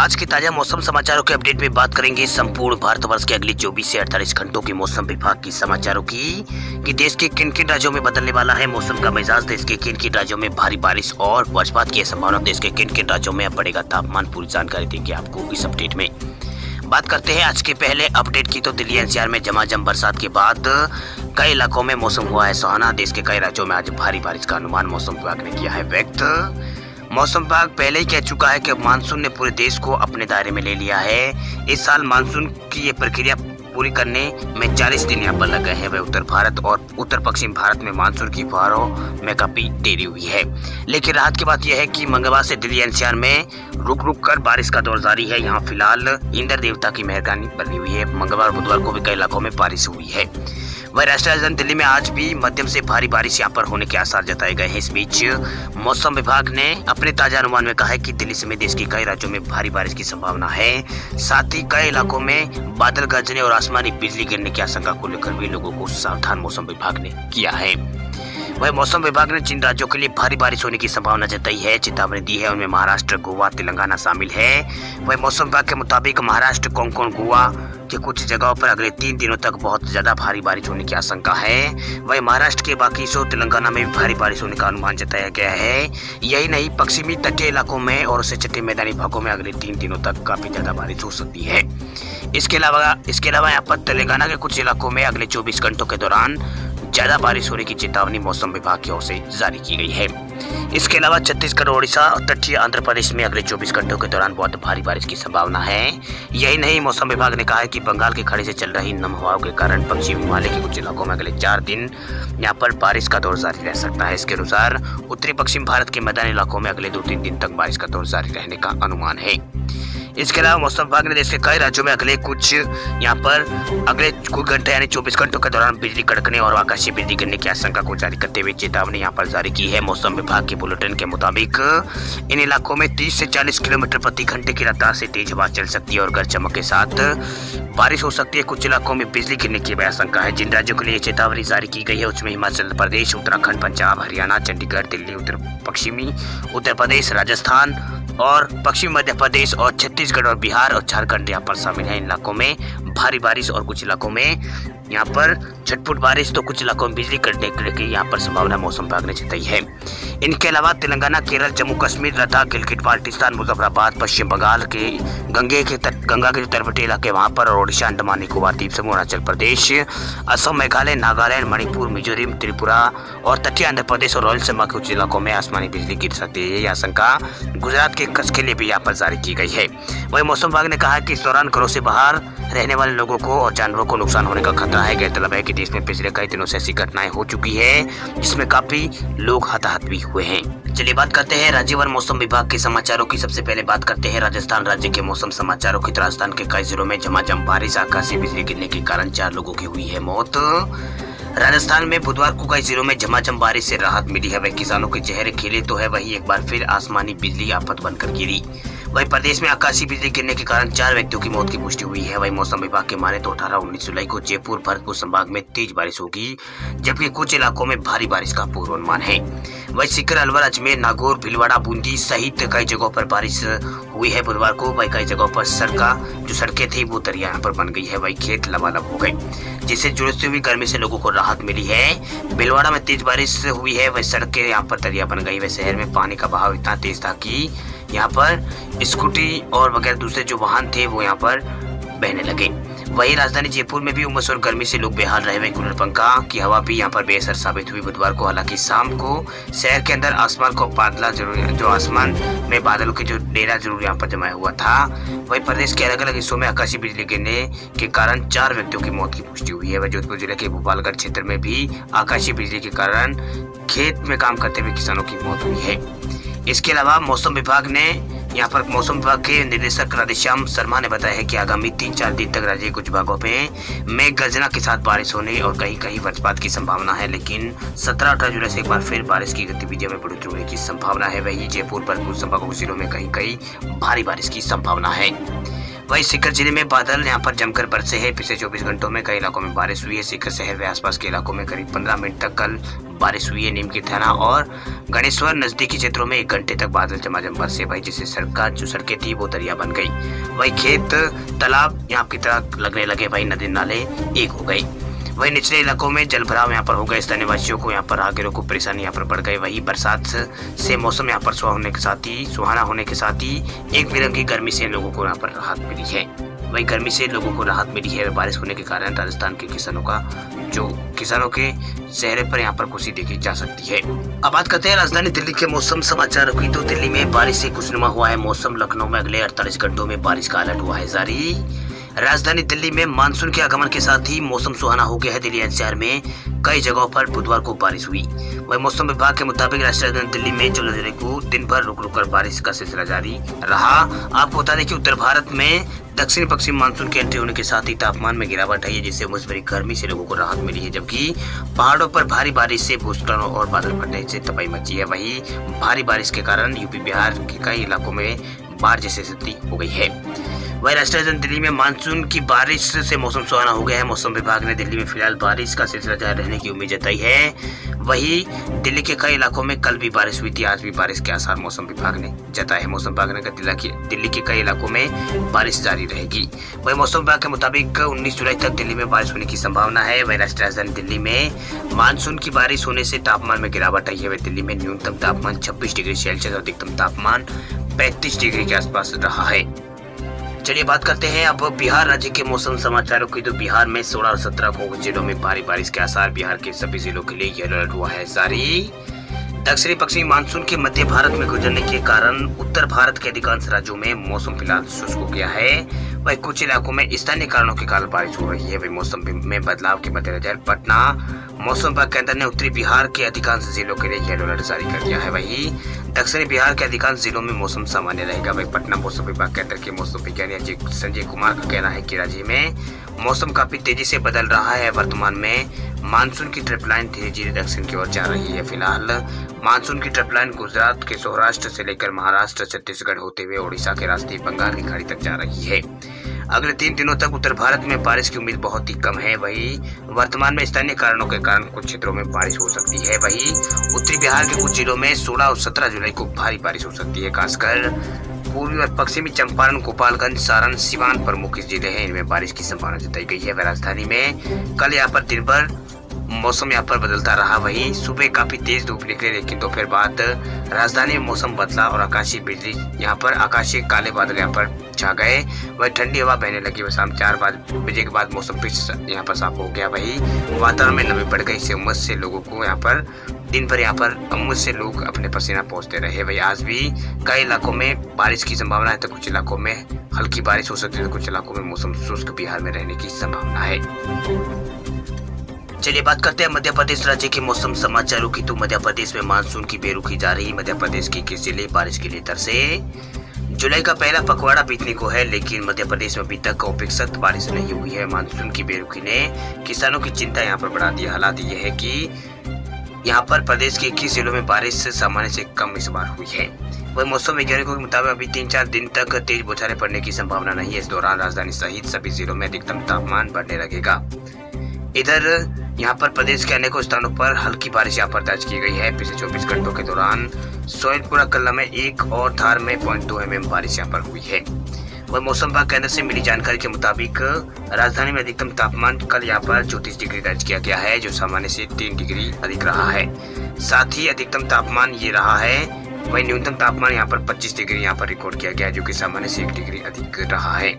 आज के ताज़ा मौसम समाचारों के अपडेट में बात करेंगे संपूर्ण भारतवर्ष के अगले 24 से 48 घंटों के मौसम विभाग की समाचारों की, कि देश के किन किन राज्यों में बदलने वाला है मौसम का मिजाज, देश के किन किन राज्यों में भारी बारिश और वज्रपात की संभावना, देश के किन किन राज्यों में बढ़ेगा तापमान, पूरी जानकारी देंगे आपको इस अपडेट में। बात करते हैं आज के पहले अपडेट की तो दिल्ली एनसीआर में झमाझम बरसात के बाद कई इलाकों में मौसम हुआ है सुहाना, देश के कई राज्यों में आज भारी बारिश का अनुमान मौसम विभाग ने किया है व्यक्त। मौसम विभाग पहले ही कह चुका है कि मानसून ने पूरे देश को अपने दायरे में ले लिया है। इस साल मानसून की ये प्रक्रिया पूरी करने में 40 दिन यहाँ पर लग गए हैं। वह उत्तर भारत और उत्तर पश्चिम भारत में मानसून की फुहारों में काफ़ी देरी हुई है। लेकिन राहत की बात यह है कि मंगलवार से दिल्ली एनसीआर में रुक रुक कर बारिश का दौर जारी है। यहाँ फ़िलहाल इंद्र देवता की मेहरबानी बनी हुई है। मंगलवार बुधवार को भी कई इलाकों में बारिश हुई है। वह राष्ट्रीय राजधानी दिल्ली में आज भी मध्यम से भारी बारिश यहाँ पर होने के आसार जताए गए हैं। इस बीच मौसम विभाग ने अपने ताज़ा अनुमान में कहा है कि दिल्ली समेत देश के कई राज्यों में भारी बारिश की संभावना है। साथ ही कई इलाकों में बादल गरजने और आसमानी बिजली गिरने की आशंका को लेकर भी लोगों को सावधान मौसम विभाग ने किया है। वही मौसम विभाग ने जिन राज्यों के लिए भारी बारिश होने की संभावना जताई है, चेतावनी दी है, उनमें महाराष्ट्र, गोवा, तेलंगाना शामिल है। वही मौसम विभाग के मुताबिक महाराष्ट्र, कोंकण, गोवा के कुछ जगहों पर अगले तीन दिनों तक बहुत ज़्यादा भारी बारिश होने की आशंका है। वही महाराष्ट्र के बाकी सो तेलंगाना में भी भारी बारिश होने का अनुमान जताया गया है। यही नहीं, पश्चिमी तटीय इलाकों में और उससे चट्टे मैदानी भागों में अगले तीन दिनों तक काफ़ी ज़्यादा बारिश हो सकती है। इसके अलावा इसके अलावा यहाँ पर तेलंगाना के कुछ इलाकों में अगले 24 घंटों के दौरान ज़्यादा बारिश होने की चेतावनी मौसम विभाग की ओर से जारी की गई है। इसके अलावा छत्तीसगढ़, ओडिशा और तटीय आंध्र प्रदेश में अगले 24 घंटों के दौरान बहुत भारी बारिश की संभावना है। यही नहीं, मौसम विभाग ने कहा है कि बंगाल के खड़े से चल रही नम हवाओं के कारण पश्चिम हिमालय के कुछ इलाकों में अगले चार दिन यहाँ पर बारिश का दौर जारी रह सकता है। इसके अनुसार, उत्तरी पश्चिम भारत के मैदानी इलाकों में अगले दो तीन दिन तक बारिश का दौर जारी रहने का अनुमान है। इसके अलावा मौसम विभाग ने देश के कई राज्यों में अगले कुछ, यहाँ पर अगले कुछ घंटे यानी 24 घंटों के दौरान बिजली कड़कने और आकाशीय बिजली गिरने की आशंका को जारी करते हुए चेतावनी यहाँ पर जारी की है। मौसम विभाग के बुलेटिन के मुताबिक, इन इलाकों में 30 से 40 किलोमीटर प्रति घंटे की रफ्तार से तेज हवा चल सकती है और गर्ज चमक के साथ बारिश हो सकती है। कुछ इलाकों में बिजली गिरने की भी आशंका है। जिन राज्यों के लिए चेतावनी जारी की गई है, उसमें हिमाचल प्रदेश, उत्तराखंड, पंजाब, हरियाणा, चंडीगढ़, दिल्ली, उत्तर पश्चिमी, उत्तर प्रदेश, राजस्थान और पश्चिमी मध्य प्रदेश और छत्तीसगढ़ और बिहार और झारखंड यहाँ पर शामिल है इन इलाकों में। भारी बारिश और कुछ इलाकों में। यहाँ पर छटपुट बारिश तो कुछ इलाकों में बिजली कटने की यहाँ पर संभावना मौसम विभाग ने जताई है। इनके अलावा तेलंगाना, केरल, जम्मू कश्मीर, लद्दाख गिलगिट बाल्टिस्तान मुजफ्फराबाद पश्चिम बंगाल के गंगे के तट, गंगा के जो तटवर्ती इलाके वहाँ पर और ओडिशा, अंडमान, निकोबार द्वीप समूह अरुणाचल प्रदेश, असम, मेघालय, नागालैंड, मणिपुर, मिजोरम, त्रिपुरा और तटीय आंध्र प्रदेश और रॉयल सीमा के कुछ इलाकों में आसमानी बिजली गिर सकती है। यह आशंका गुजरात के कच्छ के लिए भी यहाँ पर जारी की गई है। वही मौसम विभाग ने कहा कि इस दौरान घरों से बाहर रहने वाले लोगों को और जानवरों को नुकसान होने का खतरा है। गैरतलब है कि देश में पिछले कई दिनों से ऐसी घटनाएँ हो चुकी है, जिसमें काफ़ी लोग हताहत भी हुए हैं। चलिए बात करते हैं राज्यभर मौसम विभाग के समाचारों की। सबसे पहले बात करते हैं राजस्थान राज्य के मौसम समाचारों की। राजस्थान के कई जिलों में झमाझम बारिश, आकाशीय बिजली गिरने के कारण चार लोगों की हुई है मौत। राजस्थान में बुधवार को कई जिलों में झमाझम बारिश से राहत मिली। है वह किसानों के चेहरे खिले तो है वही एक बार फिर आसमानी बिजली आफत बनकर गिरी। वही प्रदेश में आकाशीय बिजली गिरने के कारण चार व्यक्तियों की मौत की पुष्टि हुई है। वही मौसम विभाग के माने तो अठारह उन्नीस जुलाई को जयपुर, भरतपुर संभाग में तेज बारिश होगी, जबकि कुछ इलाकों में भारी बारिश का पूर्वानुमान है। वही सिकर अलवर, अजमेर, नागौर, भीलवाड़ा, बूंदी सहित कई जगहों पर बारिश हुई है बुधवार को। वही कई जगहों पर सड़का, जो सड़कें थी, वो दरिया पर बन गई है। वही खेत लबालब हो गए, जिससे जुड़ती हुई गर्मी से लोगों को राहत मिली है। भिलवाड़ा में तेज बारिश हुई है, वही सड़कें यहाँ पर दरिया बन गई। वह शहर में पानी का बहाव इतना तेज था कि यहाँ पर स्कूटी और वगैरह दूसरे जो वाहन थे, वो यहाँ पर बहने लगे। वही राजधानी जयपुर में भी उमस और गर्मी से लोग बेहाल रहे। हुए कूलर पंखा की हवा भी यहाँ पर बेअसर साबित हुई। बुधवार को, हालाँकि शाम को शहर के अंदर आसमान को बादला ज़रूर, जो आसमान में बादलों के जो डेरा ज़रूर यहाँ पर जमाया हुआ था। वही प्रदेश के अलग अलग हिस्सों में आकाशीय बिजली गिरने के कारण चार व्यक्तियों की मौत की पुष्टि हुई है। वह जोधपुर ज़िले के भोपालगढ़ क्षेत्र में भी आकाशीय बिजली के कारण खेत में काम करते हुए किसानों की मौत हुई है। इसके अलावा मौसम विभाग ने यहाँ पर मौसम विभाग के निदेशक राधेश्याम शर्मा ने बताया है कि आगामी तीन चार दिन तक राज्य के कुछ भागों में मेघ गर्जना के साथ बारिश होने और कहीं कहीं वज्रपात की संभावना है, लेकिन सत्रह अठारह जुलाई से एक बार फिर बारिश की गतिविधियों में बढ़ोतरी होने की संभावना है। वही जयपुर, भरतपुर संभागों जिलों में कहीं कहीं भारी बारिश की संभावना है। वही सीकर ज़िले में बादल यहाँ पर जमकर बरसे हैं। पिछले 24 घंटों में कई इलाकों में बारिश हुई है। सीकर शहर व आसपास के इलाकों में करीब 15 मिनट तक कल बारिश हुई है नीम नीमकी थाना और गणेश्वर नजदीकी क्षेत्रों में एक घंटे तक बादल जमाजम बरसे भाई, जिससे सड़क जो सड़कें थी, वो दरिया बन गई। वही खेत, तालाब यहाँ की तरह लगने लगे। भाई नदी नाले एक हो गई। वही निचले इलाकों में जल भराव यहाँ पर हो गए। स्थानीय वासियों को यहाँ पर राहगीरों को परेशानी यहाँ पर बढ़ गई। वही बरसात से मौसम यहाँ पर सुहा होने के साथ ही सुहाना होने के साथ ही एक बिरंगी गर्मी से लोगों को यहाँ पर राहत मिली है। वही गर्मी से लोगों को राहत मिली है। बारिश होने के कारण राजस्थान के किसानों का जो किसानों के चेहरे पर यहाँ पर खुशी देखी जा सकती है। अब बात करते हैं राजधानी दिल्ली के मौसम समाचार की। तो दिल्ली में बारिश से कुछ नुमा हुआ है मौसम। लखनऊ में अगले अड़तालीस घंटों में बारिश का अलर्ट हुआ है जारी। राजधानी दिल्ली में मानसून के आगमन के साथ ही मौसम सुहाना हो गया है। दिल्ली एनसीआर में कई जगहों पर बुधवार को बारिश हुई। वही मौसम विभाग के मुताबिक राष्ट्रीय राजधानी दिल्ली में चौदह जुलाई को दिन भर रुक रुक कर बारिश का सिलसिला जारी रहा। आपको बता दें कि उत्तर भारत में दक्षिण पश्चिम मानसून के एंट्री होने के साथ ही तापमान में गिरावट आई है, जिससे भरी गर्मी से लोगों को राहत मिली है, जबकि पहाड़ों पर भारी बारिश से भूस्खलन और बादल फटने से तबाही मची है। वही भारी बारिश के कारण यूपी बिहार के कई इलाकों में बाढ़ जैसी स्थिति हो गई है। वही राजधानी दिल्ली में मानसून की बारिश से मौसम सुहाना हो गया है। मौसम विभाग ने दिल्ली में फ़िलहाल बारिश का सिलसिला जारी रहने की उम्मीद जताई है। वही दिल्ली के कई इलाकों में कल भी बारिश हुई थी, आज भी बारिश के आसार मौसम विभाग ने जताए है। मौसम विभाग ने कहा दिल्ली के कई इलाकों में बारिश जारी रहेगी। वही मौसम विभाग के मुताबिक 19 जुलाई तक दिल्ली में बारिश होने की संभावना है। वही राष्ट्रीय राजधानी दिल्ली में मानसून की बारिश होने से तापमान में गिरावट आई है। वही दिल्ली में न्यूनतम तापमान छब्बीस डिग्री सेल्सियस और अधिकतम तापमान पैंतीस डिग्री के आसपास रहा है। चलिए बात करते हैं अब बिहार राज्य के मौसम समाचारों की। तो बिहार में 16 और 17 को जिलों में भारी बारिश के आसार बिहार के सभी जिलों के लिए येलो अलर्ट हुआ है। जारी। दक्षिणी पश्चिमी मानसून के मध्य भारत में गुजरने के कारण उत्तर भारत के अधिकांश राज्यों में मौसम फ़िलहाल शुष्क हो गया है। वही कुछ इलाकों में स्थानीय कारणों के कारण बारिश हो रही है। वही मौसम में बदलाव के मद्देनजर पटना मौसम विभाग केंद्र ने उत्तरी बिहार के अधिकांश जिलों के लिए येलो अलर्ट जारी कर दिया है। वही दक्षिणी बिहार के अधिकांश जिलों में मौसम सामान्य रहेगा। वही पटना मौसम विभाग केंद्र के मौसम विज्ञानी संजय कुमार का कहना है की राज्य में मौसम काफ़ी तेज़ी से बदल रहा है। वर्तमान में मानसून की ट्रिप लाइन धीरे धीरे दक्षिण की ओर जा रही है। फ़िलहाल मानसून की ट्रिप लाइन गुजरात के सौराष्ट्र से लेकर महाराष्ट्र, छत्तीसगढ़ होते हुए ओडिशा के रास्ते बंगाल की खाड़ी तक जा रही है। अगले तीन दिनों तक उत्तर भारत में बारिश की उम्मीद बहुत ही कम है। वही वर्तमान में स्थानीय कारणों के कारण कुछ क्षेत्रों में बारिश हो सकती है। वही उत्तरी बिहार के कुछ जिलों में 16 और 17 जुलाई को भारी बारिश हो सकती है, खासकर पूर्वी और पश्चिमी चंपारण, गोपालगंज, सारण, सिवान, प्रमुख ज़िले हैं। इनमें बारिश की संभावना जताई गई है। राजधानी में कल यहाँ पर दिन भर मौसम यहाँ पर बदलता रहा। वही सुबह काफ़ी तेज धूप निकली, लेकिन दोपहर बाद राजधानी में मौसम बदला और आकाशीय बिजली यहाँ पर, आकाशीय काले बादल यहाँ पर छा गए। वही ठंडी हवा बहने लगी। वह शाम चार बजे के बाद मौसम फिर यहाँ पर साफ़ हो गया। वही वातावरण में नमी बढ़ गई। इससे उमस से लोगों को यहाँ पर, दिन भर यहाँ पर उमस से लोग अपने पसीना पहुँचते रहे। वही आज भी कई इलाकों में बारिश की संभावना है तो कुछ इलाकों में हल्की बारिश हो सकती है तो कुछ इलाकों में मौसम शुष्क बिहार में रहने की संभावना है। चलिए बात करते हैं मध्य प्रदेश राज्य के मौसम समाचारों की। तो मध्य प्रदेश में मानसून की बेरुखी जा रही मध्य प्रदेश की किस ज़िले बारिश के लिए तरसे। जुलाई का पहला पखवाड़ा बीतने को है, लेकिन मध्य प्रदेश में अभी तक अपेक्षित बारिश नहीं हुई है। मानसून की बेरुखी ने किसानों की चिंता यहाँ पर बढ़ा दी। हालात ये है कि यहाँ पर प्रदेश के इक्कीस जिलों में बारिश सामान्य से कम इस बार हुई है। वही मौसम वैज्ञानिकों के मुताबिक अभी तीन चार दिन तक तेज बौछारें पड़ने की संभावना नहीं है। इस दौरान राजधानी सहित सभी जिलों में अधिकतम तापमान बढ़ने लगेगा। इधर, यहाँ पर प्रदेश के अनेकों स्थानों पर हल्की बारिश यहाँ पर दर्ज की गई है। पिछले 24 घंटों के दौरान सोयनपुरा कल्ला में एक और धार में पॉइंट दो एम बारिश यहाँ पर हुई है। वह मौसम विभाग केंद्र से मिली जानकारी के मुताबिक राजधानी में अधिकतम तापमान कल यहाँ पर चौतीस डिग्री दर्ज किया गया है, जो सामान्य से तीन डिग्री अधिक रहा है। साथ ही अधिकतम तापमान ये रहा है, वही न्यूनतम तापमान यहाँ पर 25 डिग्री यहाँ पर रिकॉर्ड किया गया, जो कि सामान्य से एक डिग्री अधिक रहा है।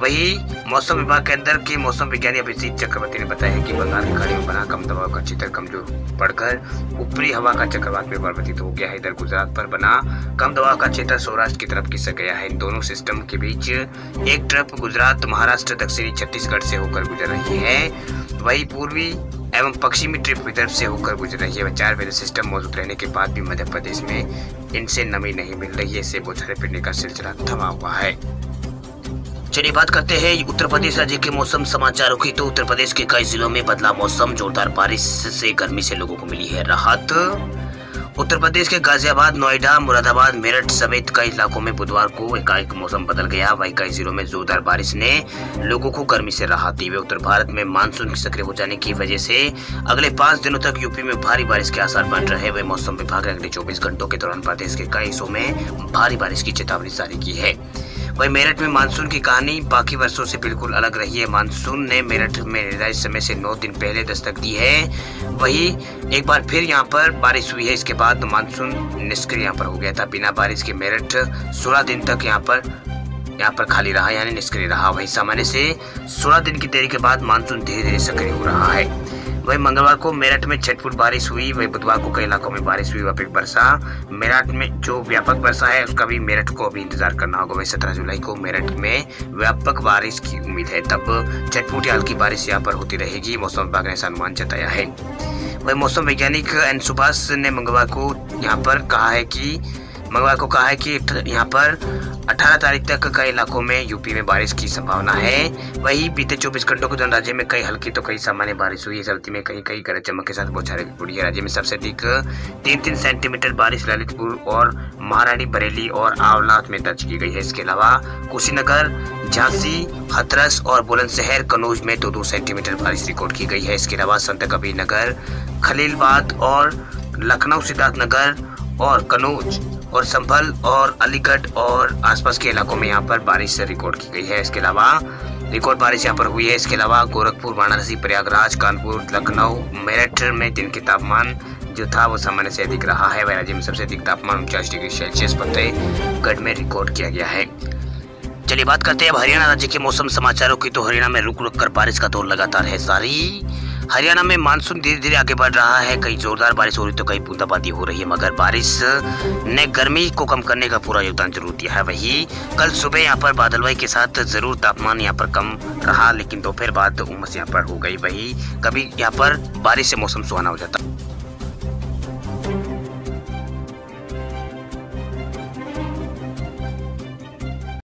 वही मौसम विभाग के अंदर के मौसम विज्ञानी अभिजीत चक्रवर्ती ने बताया कि बंगाल की खाड़ी में बना कम दबाव का क्षेत्र कमज़ोर पड़कर ऊपरी हवा का चक्रवात में परिवर्तित हो गया है। इधर गुजरात पर बना कम दबाव का क्षेत्र सौराष्ट्र की तरफ़ खिसक गया है। इन दोनों सिस्टम के बीच एक ट्रप गुजरात, महाराष्ट्र, दक्षिणी छत्तीसगढ़ से होकर गुजर रही है। वही पूर्वी एवं पश्चिमी ट्रिप विदर्भ से होकर गुजर रही है। चार वेदर सिस्टम मौजूद रहने के बाद भी मध्य प्रदेश में इनसे नमी नहीं मिल रही है। इससे बोछारे फिरने का सिलसिला थमा हुआ है। चलिए बात करते हैं उत्तर प्रदेश राज्य के मौसम समाचारों की। तो उत्तर प्रदेश के कई जिलों में बदला मौसम, जोरदार बारिश से गर्मी से लोगों को मिली है राहत। उत्तर प्रदेश के गाजियाबाद, नोएडा, मुरादाबाद, मेरठ समेत कई इलाकों में बुधवार को एकाएक मौसम बदल गया। वही कई जिलों में जोरदार बारिश ने लोगों को गर्मी से राहत दी। हुई उत्तर भारत में मानसून के सक्रिय हो जाने की वजह से अगले पाँच दिनों तक यूपी में भारी बारिश के आसार बन रहे वही मौसम विभाग ने अगले चौबीस घंटों के दौरान प्रदेश के कई हिस्सों में भारी बारिश की चेतावनी जारी की है। वही मेरठ में मानसून की कहानी बाकी वर्षों से बिल्कुल अलग रही है। मानसून ने मेरठ में निर्धारित समय से नौ दिन पहले दस्तक दी है। वही एक बार फिर यहाँ पर बारिश हुई है। इसके बाद मानसून निष्क्रिय यहाँ पर हो गया था। बिना बारिश के मेरठ सोलह दिन तक यहाँ पर यहाँ पर खाली रहा, यानी निष्क्रिय रहा। वही सामान्य से सोलह दिन की देरी के बाद मानसून धीरे धीरे सक्रिय हो रहा है। वही मंगलवार को मेरठ में छठ फुट बारिश हुई, वही बुधवार को कई इलाकों में बारिश हुई, व्यापक वर्षा। मेरठ में जो व्यापक वर्षा है, उसका भी मेरठ को अभी इंतज़ार करना होगा। वही सत्रह जुलाई को मेरठ में व्यापक बारिश की उम्मीद है। तब छठ फुट हल्की बारिश यहाँ पर होती रहेगी। मौसम विभाग ने ऐसा अनुमान जताया है। वही मौसम वैज्ञानिक एन सुभाष ने मंगलवार को यहाँ पर कहा है कि मंगलवार को कहा है कि यहाँ पर 18 तारीख तक कई इलाकों में यूपी में बारिश की संभावना है। वही बीते 24 घंटों के दौरान राज्य में कई हल्की तो कई सामान्य बारिश हुई। है सर्दी में कहीं कहीं गरज चमक के साथ बौछारें भी पड़ी है। राज्य में सबसे अधिक तीन तीन सेंटीमीटर बारिश ललितपुर और महारानी बरेली और आंवलात में दर्ज की गई है। इसके अलावा कुशीनगर, झांसी, हथरस और बुलंदशहर कनौज में दो दो सेंटीमीटर बारिश रिकॉर्ड की गई है। इसके अलावा संत कबीर नगर खलीलबाद और लखनऊ सिद्धार्थनगर और कनौज और संभल और अलीगढ़ और आसपास के इलाकों में यहाँ पर बारिश रिकॉर्ड की गई है। इसके अलावा रिकॉर्ड बारिश यहाँ पर हुई है। इसके अलावा गोरखपुर, वाराणसी, प्रयागराज, कानपुर, लखनऊ, मेरठ में दिन के तापमान जो था वो सामान्य से अधिक रहा है। वह राज्य में सबसे अधिक तापमान उनचास डिग्री सेल्सियस फतेहगढ़ में रिकॉर्ड किया गया है। चलिए बात करते हैं अब हरियाणा राज्य के मौसम समाचारों की। तो हरियाणा में रुक रुक कर बारिश का दौर लगातार है। सारी हरियाणा में मानसून धीरे धीरे आगे बढ़ रहा है। कई जोरदार बारिश हो रही है तो कई बूंदाबांदी हो रही है, मगर बारिश ने गर्मी को कम करने का पूरा योगदान ज़रूर दिया है। वही कल सुबह यहाँ पर बादलवाई के साथ ज़रूर तापमान यहाँ पर कम रहा, लेकिन दोपहर बाद उमस यहाँ पर हो गई। वही कभी यहाँ पर बारिश से मौसम सुहाना हो जाता।